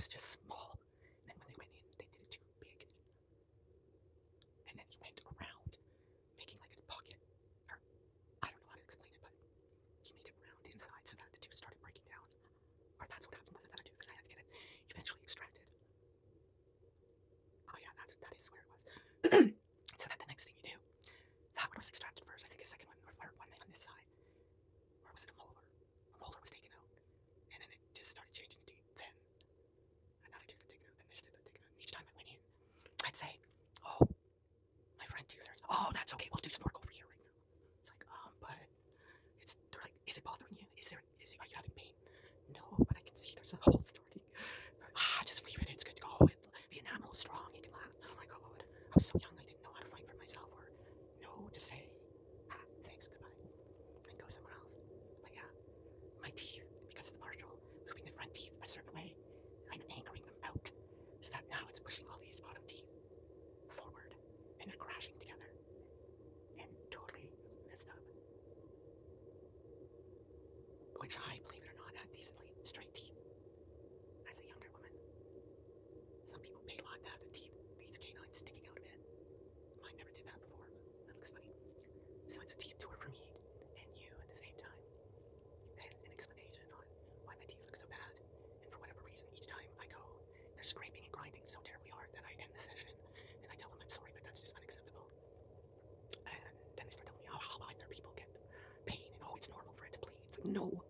was just just say, ah, thanks, goodbye, and go somewhere else. Oh but yeah, my teeth, because of the partial, moving the front teeth a certain way, kind of anchoring them out, so that now it's pushing all these bottom teeth forward, and they're crashing together, and totally messed up. Which I believe no.